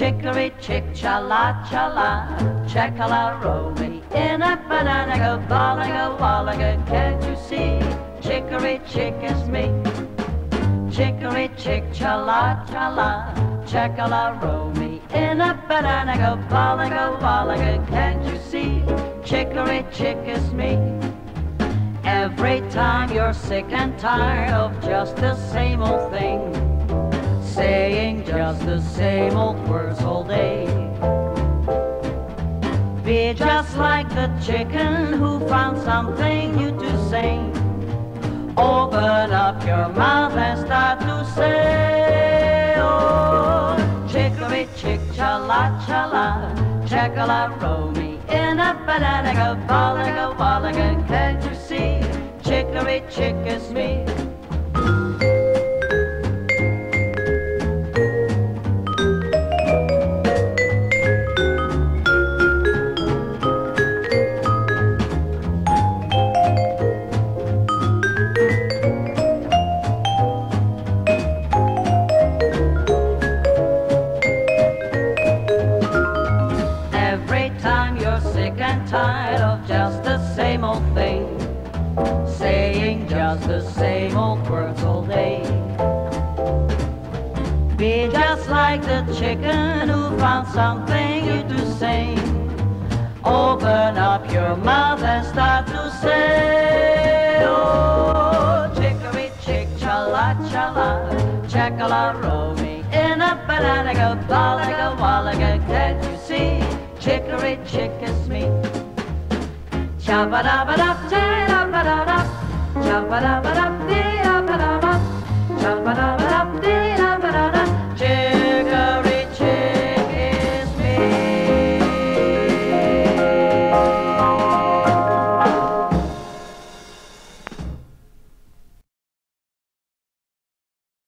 cha la cha la, checkala roll me in a banana go ballaga wallaga. Can't you see? Chicory chick is me. Chicory chick cha la cha la, checkala roll me in a banana go ballaga wallaga. Can't you see? Chicory chick is me. Every time you're sick and tired of just the same old thing, just the same old words all day. Be just like the chicken who found something new to sing. Open up your mouth and start to say, oh, chicory chick, cha la cha la, checkala roll me in a banana go ballaga wallaga. Can't you see? Chicory chick is me. Tired of just the same old thing, saying just the same old words all day. Be just like the chicken who found something new to sing. Open up your mouth and start to say, oh, chicory chick, cha la cha la, checkala roll me in a banana go ballaga wallaga. Can't you see? Chicory chick is me. Jabba dabba dab, jabba dabba dab, jabba dabba dab, jabba dabba dab.